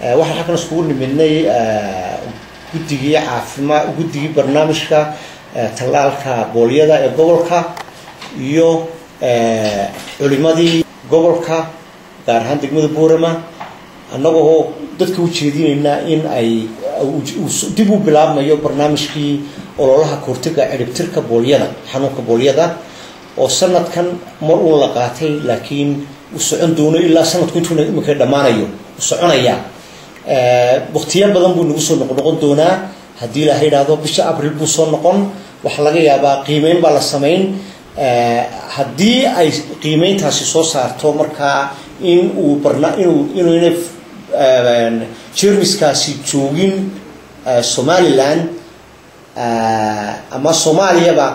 waxaan halkan iskugu nimidnay guddigii caafimaad guddigii barnaamijka tallaalka boolyada ee gobolka iyo culimadii gobolka gaar ahaan degmada boorama annagoo dadka u jeedinaynaa in ay dib u bilaabmayo barnaamijkii ololaha kortiga ciribtirka boolyada xanuunka boolyada oo sanadkan mar uun la qaatay laakiin u socon doono ilaa sanadku intuuna iminka dhammaanayo u soconaya waktiya badan buu nagu soo noqnoqon doonaa. Haddii ilaaha yidhaahdo bisha abril buu soo noqon. Waxaa laga yaabaa qiimeyn baa la samayn. Haddii ay qiimeyntaasi soo saarto markaa in uu barna inuu inuuna jermiskaasi joogin somaliland ama soomaaliyaba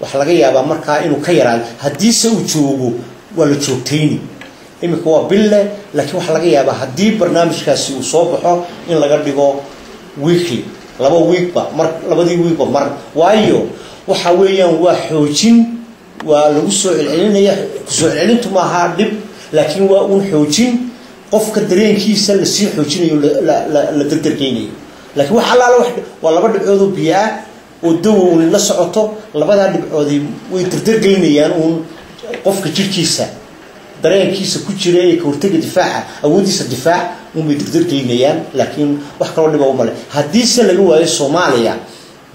waxaa laga yaabaa markaa inuu ka yaraado haddiise uu joogo waa la joogtayni iminka waa bille laakiin waxaa laga yaabaa haddii barnaamijkaasi uu soo baxo in laga dhigo weekly laba wiigba mar labadii wiigba mar. Waayo waxa weeyaan waa xoojin waa lagu soo celcelinaya ku soo celcelintu maaha dhib laakiin waa uun xoojin qofka dareenkiisa la sii xoojinayo la dardargeynayo laakiin wax allaala waa laba dhibcood oo biyo ah oo dawa uun la socoto labadaa dhibcoodi way dardargeynayaan uun qofka jirhkiisa dareenkiisa ku jira ee kahortega difaaca awooddiisa difaac unbay dardargeynayaan laakiin wax kaloo dhiba umale haddiise laga waayo soomaaliya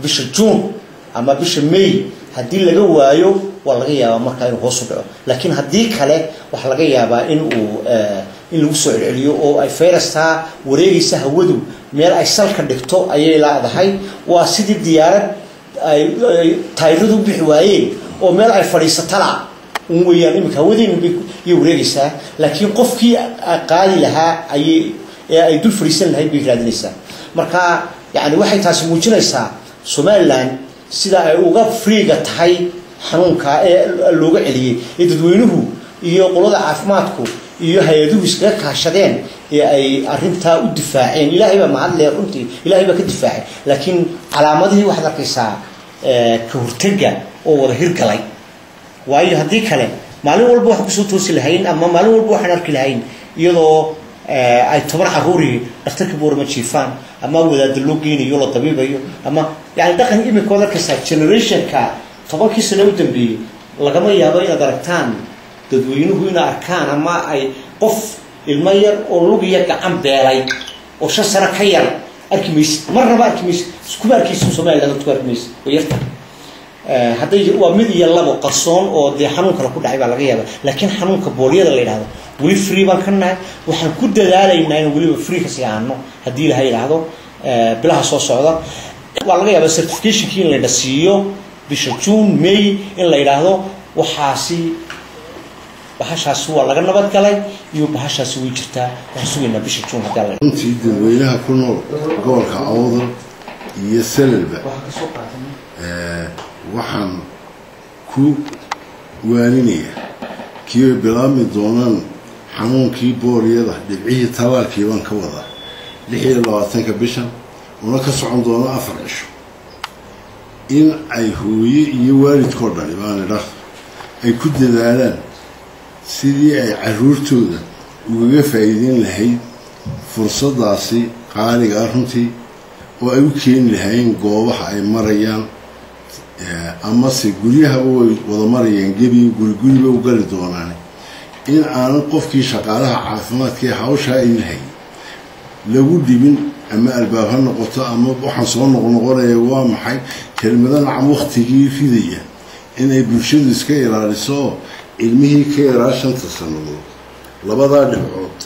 bisha juun ama bisha may haddii laga waayo waa laga yaabaa markaa inuu hoos u dhaco. Laakiin haddii kale waxaa laga yaabaa in uu in lagu soo celceliyo oo ay fayrastaa wareegaysa hawadu meel ay salka dhigto ayay laadahay waa sidii diyaarad ay tayradu bixi waayeen oo meel ay fadhiisatala un weeyaan iminka hawadeena bay wareegaysaa. Laakiin qofkii qaadi lahaa ayay ee ay dul fadhiisan lahayd bay raadinaysaa. Marka yani waxay taasi muujinaysaa somaliland sida ay uga friiga tahay xanuunka ee looga celiyey ee dadweynuhu iyo qolada caafimaadku iyo hay'aduhu iskaga kaashadeen ee ay arintaa u difaaceen. Ilaahay baa mahadle runtii ilahay baa ka difaacay. Laakiin calaamadihii waxaad arkaysaa ka hortega oo wada hirgalay waayo haddii kale maalin walba waxaan ku soo toosi lahayn ama maalin walba waxaan arki lahayn iyadoo ay toban caruurii dhakhtarka boorama jiifaan ama wadaada loo geynayo la dabiibayo ama yani dhaqan imikood arkaysaa generationka tobankii sano u dambeeyey lagama yaabo inaad aragtaan dadweynuhu ina arkaan ama ay qof ilmo yar oo lugiya gacan beelay oo shan sano ka yar arki maysid marnaba arki maysid iskuma arkaysid somaliland ku arki maysid oo yarta hadday waa mid iyo labo qarsoon oo dee xanuun kale ku dhacay baa laga yaaba laakiin xanuunka boolyada la yidhahdo weli free baan ka nahay. Waxaan ku dadaalaynaa in weliba free ka sii ahaano haddii ilaha yidhaahdo. Bilaha soo socda. Waa laga yaaba certificationkii in layna siiyo bisha june may in la yidhaahdo. Waxaasi bahashaasi waa laga nabad galay iyo bahashaasi way jirtaa waxaan sugaynaa bisha june haddii la runtii dadweynaha ku nool gobolka awdal iyo selelba waxaan ku waaninayaa. Kii ay bilaabmi doonaan xanuunkii booryada dhibcihii talaalkii baan ka wadaa lix iyo labaatanka bishan una ka socon doono afar cisho. In ay hooye iyo waalidkoo dhani baan idhaahdo ay ku dadaalaan sidii ay caruurtooda ugaga faa'iideyn lahayd fursaddaasi qaaligaa runtii oo ay u keeni lahaayeen goobaha ay marayaan amase guryahaba way wada marayaan gebi guriguriba u gali doonaan. In aanan qofkii shaqaalaha caafimaadka ee hawshaa ay lahay lagu dhibin ama albaab ha noqoto ama waxaan soo noqnoqonaya waa maxay kelmado nacam waktigii ridaya inay bulshadu iska ilaaliso oo ilmihii ka yaraa shanta sannadood. Labadaa dhibcood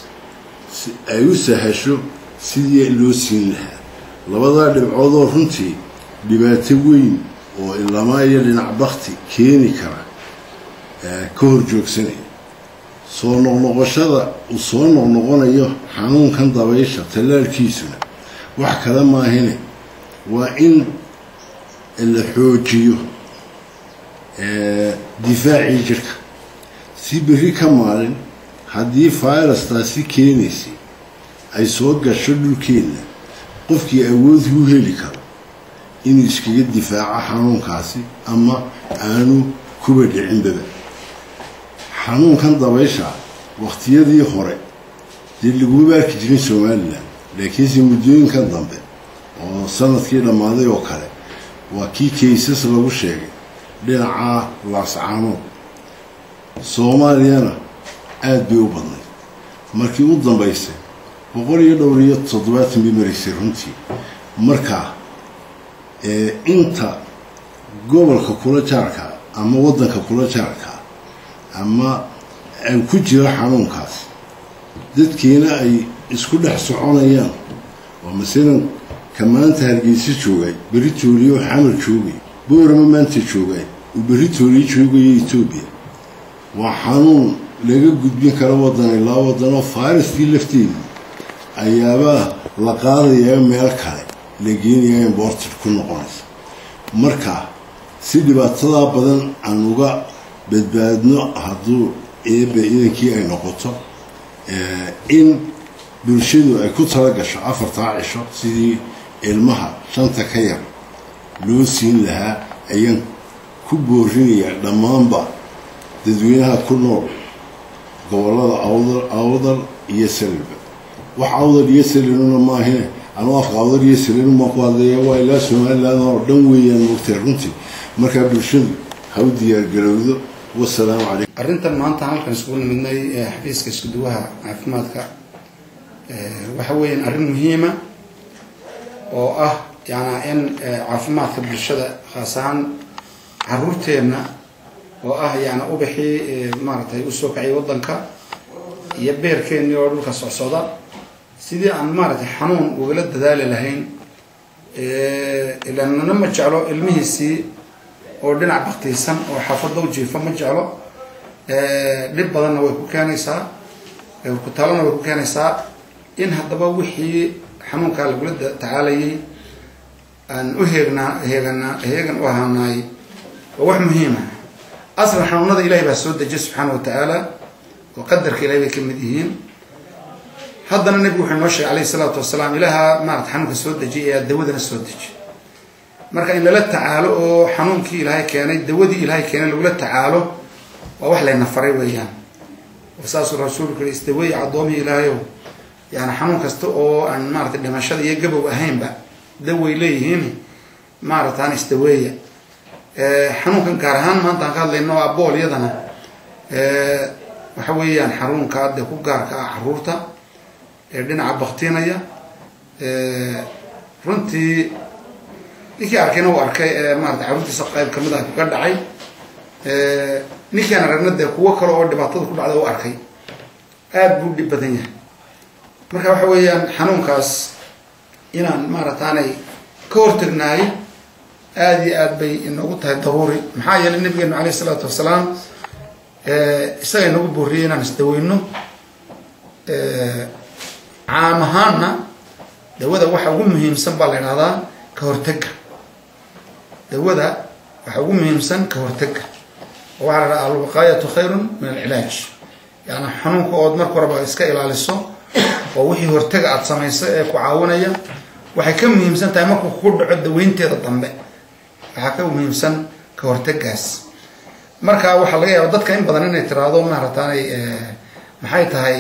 ay u sahasho sidii loo siin lahaa. Labadaa dhibcood oo runtii dhibaato weyn oo ilamaa iyo dhinac bakti keeni kara ka hor joogsanaya soo noqnoqoshada uu soo noqnoqonayo xanuunkan dabaysha tallaalkiisuna wax kale maahine. Waa in la xoojiyo difaacii jirka. Si berri ka maalin haddii fayrastaasi keenaysay ay soo gasho dhulkeenna qofkii awoodii u heli karo inuu iskaga difaaco xanuunkaasi ama aanu kuba dhicinbaba xanuunkan dabaysha wakhtiyadii hore dee laguma baarki jirin somalilan laakiinse muddooyinkan dambe oo sannadkii dhammaaday oo kale waa kii kaysas lagu sheegay dhinaca laascaanood soomaaliyana aada bay u badnay markii u dambaysay boqol iyo dhowr iyo toddobaatan bay maraysay runtii. Marka inta gobolka kula jaarka ama waddanka kula jaarka ama ay ku jira xanuunkaas dadkiina ay isku dhex soconayaan. Oo masalan ka maanta hargeysa joogay berri tooliyo xamar joogay boorama maanta joogay uu berri tooliyo joogayo etoobiya waa xanuun laga gudbin karo waddan ilaa waddan oo fariskii lafteedii ayaabaa la qaadayaa meel kale la geenayaa imported ku noqonaysa. Marka si dhibaatadaa badan aan uga badbaadno hadduu eebe idankii ay noqoto in bulshadu ay ku tala gasho afartaa cisho sidii ilmaha shanta ka yar loo siin lahaa ayaan ku boorinayaa dhammaanba dadweynaha ku nool gobollada awdal iyo salilba wax awdal iyo saliluna maahine anuu afka awdal iyo salilun baan ku hadlaya waa ilaa somaliland oo dhan weeyaan moogtay runtii markaa bulshadu ha u diyaargarowdo wasalaamu calaykum arrintan maanta halkan isugu nimidnay ee xafiiska iskuduwaha caafimaadka waxa weeyaan arrin muhiima oo ah yana in caafimaadka bulshada khaas ahaan caruurteenna oo ah yani ubaxii maaragtay u soo kaciyay waddanka iyo beerkeennii oo dhulka socsocda sidii aan maaragtay xanuun ugala dadaali lahayn ilaanana ma jeclo ilmihiisii oo dhinac baktiisan oo xaafadda u jiifa ma jeclo dhib badanna way ku keenaysaa ku talana way ku keenaysaa in haddaba wixii xanuunkaa lagula tacaalayay aan u heegnaa heeganaa heegan u ahaanaay waa wax muhiima aslan xanuunada ilahay baa soo dejiya subxaana wa tacaala oo qadarka ilahay bay ka mid yihiin haddana nebigu wuxuu inoo sheegay alayhi salaatu wasalaam ilaaha maarata xanuunka soo dejiyay ayaa dawadana soo dejiy marka in lala tacaalo oo xanuunkii ilaahay keenay dawadii ilaahay keenay lagula tacaalo waa wax layna faray weeyaan. Saasuu rasuulku yii isdaweey caddoomihii ilaahayow yani xanuun kasta oo aan maaratay dhimashada iyo gabow ahaynba daway leeyihiin maarataan isdaweeya. Xanuunkan gaar ahaan maanta aan ka hadlayno oo aboolyadana waxa weeyaan xanuunka de ku gaarka ah carruurta ee dhinaca baktinaya runtii ninkii arkayna uu arkay maarata caruurtiisa qayb ka mid ah kaga dhacay ninkaan aragna dee kuwo kale oo dhibaatada ku dhacda u arkay aada buu dhib badan yahay. Marka waxa weeyaan xanuunkaas inaan maarataanay ka hortagnahay aada iyo aad bay inoogu tahay daruuri. Maxaa yeelay nabigeenu alayh isalaatu wasalaam isaga inagu booriyay inaan isdaweyno caam ahaanna dawada waxa ugu muhiimsan baa la idhahdaa ka hortega dawada waxa ugu muhiimsan ka hortega oo waxaa la dhaha alwaqaayatu khayrun min alcilaaj yani xanuunka ood marka horeba iska ilaaliso oo wixii hortega aada samayso ee ku caawinaya waxay ka muhiimsan tahay markuu ku dhaco daweynteeda dambe. Waxaa ka muhiimsan ka hortegaas marka waxaa laga yaaba dadka in badan inay tiraahdo maarataanay maxay tahay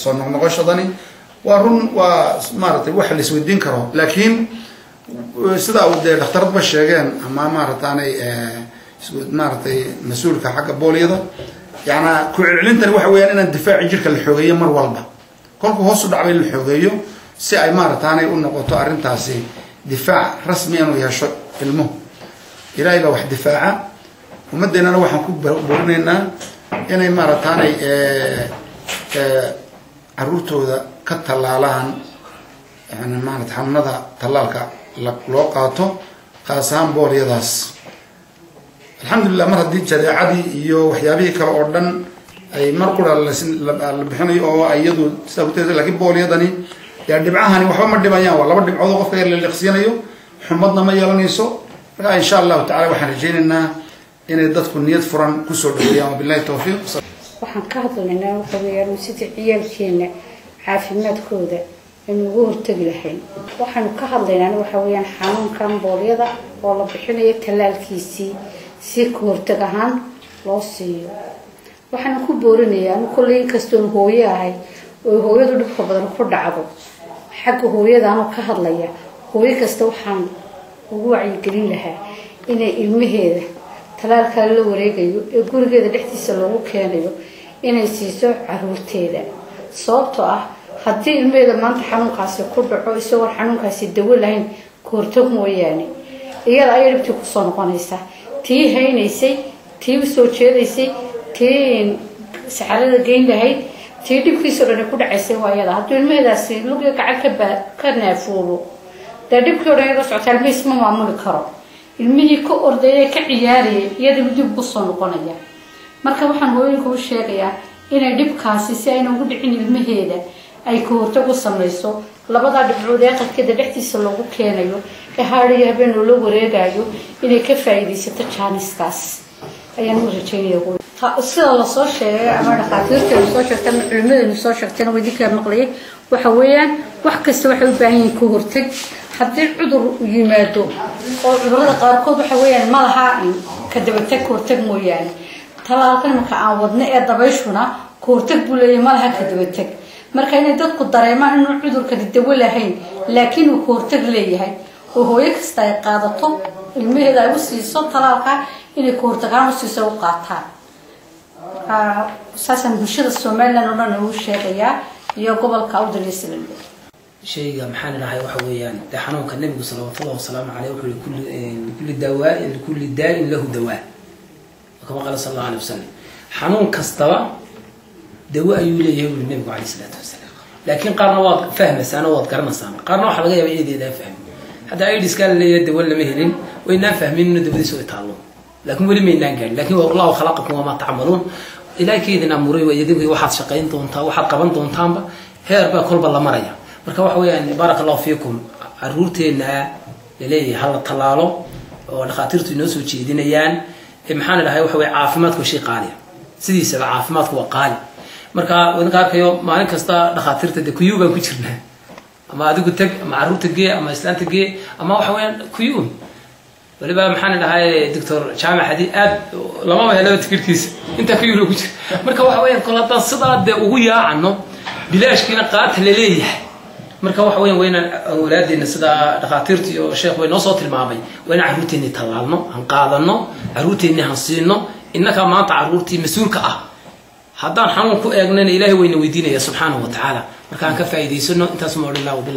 soo noqnoqoshadani waa run waa maaratay wax la isweydiin karo. Laakiin sidaa uu dee dhakhtaradba sheegeen ama maarataanay maaratay mas'uulka xagga boolyada. Yana ku celcelintani waxa weyaan inaan difaaci jirka la xoogeeyo mar walba. Kolku hoos u dhacba in la xoogeeyo si ay maarataanay u noqoto arrintaasi difaac rasmi inuu yeesho ilmuhu ilaahay baa wax difaaca. Ummadeennana waxaan ku boorinaynaa inay maarataanay caruurtooda ka tallaalaan yani maarata xanuunada tallaalka loo qaato khaas ahaan boolyadaas alxamdulilah mar haddii jadeecadii iyo waxyaabihii kale oo dhan ay mar qura la bixinayo oo iyadu sidaa kutee lakiin boolyadani dee dhibcahani waxba ma dhibayaan waa laba dhibcood oo qofka yar la liqsiinayo xumadna ma yeelanayso. Marka insha allahu tacala waxaan rajaynaynaa inay dadku niyad furan ku soo dhaweeyaan wabilahi tawfiiq. Waxaan ka hadlaynaa waxa weeyaan sidii ciyaalkeena caafimaadkooda aynu ugu hortegi lahayn. Waxaanu ka hadlaynaa waxa weeyaan xanuunkan boolyada oo la bixinayo tallaalkiisii si ka hortag ahaan loo siiyo. Waxaana ku boorinayaa anu kolley inkastoon hooyo ahay oo hooyadu dhibka badan ku dhacdo. Xagga hooyadaanoo ka hadlaya hooyo kasta waxaan ugu wacyigelin lahaa inay ilmaheeda talaalkaa la wareegayo ee gurigeeda dhexdiisa loogu keenayo inay siiso caruurteeda. Sababtoo ah haddii ilmaheeda maanta xanuunkaasi ku dhaco isagoon xanuunkaasi dawo lahayn kahortag mooyaane. Iyada ayay dhibtii ku soo noqonaysaa. Tii haynaysay tii u soo jeedaysay tii saxarada geyn lahayd tii dhibkiisao dhan ku dhacaysay waa iyada. Hadduu ilmaheedaasi lugiga gacan ka naafoobo dee dhibkii o dhan iga socota ilmihiis ma maamuli karo. Ilmihii ka ordayay ka ciyaarayay iyadaba dib ku soo noqonaya. Marka waxaan hooyinka u sheegayaa inay dhibkaasi si ayna ugu dhicin ilmaheeda ay kahortag u samayso. Labadaa dhibcood ee aqalkeeda dhexdiisa loogu keenayo ee haadiyo habeen loola wareegayo inay ka faa'iidaysato jaaniskaas ayaan u rajeynaya sida la soo sheegay ama dhakhaatiirteenu soo sheegtay ama culimadeenu soo sheegtayna waa idinkaa maqlayay waxa weeyaan wax kasta waxay u baahan yihiin ka hortag. Haddii cudur yimaado oo cudurrada qaarkood waxa weeyaan ma laha ka dabatag ka hortag mooyaane. Talaalkan marka aan wadno ee dabayshuna ka hortag buu leeyahay ma laha ka dabatag marka inay dadku dareemaan inuu cudurkani dawo lahayn laakiin uu ka hortag leeyahay. Oo hooyo kasta ay qaadato ilmaheeda ay u siiso talaalka inay ka hortagaan u siiso u qaataan. Saasaan bulshada somalilan oo dhan ugu sheegayaa iyo gobolka awdal shayga maxaan idhahay waxa weeyaan dee xanuunka nebigu salawatullahi wasalaamu caleyh wuxuu likulli likulli dawaa likulli daa'in lahu dawaa. Kama qaala sal allahu alay wasalam xanuun kastaba dawo ayuu leeyahay uli nebigu caleyh isalaatu wasalaam. Laakiin qaarna waad fahmaysaan oo waad garanaysaan qaarna waxaa laga yaaba inaydaan fahmin hadda aidiskaa la leeyahay dawo lama helin. Waynaan fahmin inu dawadiisa way taallo. Laakiin weli maynaan gaarin laakiin wallahu khalaqakum wamaa tacmaluun ilahay kaydin amuuray waxaad shaqayn doontaa waxaad qaban doontaanba heer baa kolba la maraya. Marka waxa weeyaan baaraka allahu fiikum caruurteena la leeyahay hala tallaalo oo dhakhaatiirtu inoo soo jeedinayaan. Maxaan idhahay waxa weye caafimaadku shay qaaliya sidiisaba caafimaadku waa qaali marka idinka arkayo maalin kasta dhakhaatiirta de kuyu baan ku jirnaa. Ama adigu teg ama carruurta gee ama islaanta gee ama waxa weeyaan kuyu waliba maxaan idhahay doctor jaamac hadi aad lamaba helaba tikirkiisa intaa kuyulo ku jira marka waxa weeyaan kol haddaan sidaa dee ugu yaacano bilaashkiina qaata la leeyahay marka waxa weyan waa inaan awlaadeena sida dhakhaatiirta iyo sheekh way noo soo tilmaamay. Waa inaan carruurteenni tallaalno han qaadano carruurteenni han siino innakaa maanta carruurtii mas'uulka ah haddaan xanuun ku eegnana ilahay wayna weydiinaya subxaanahu wa tacaala marka aan ka faa'iidaysano intaas ma odhan lah wabilah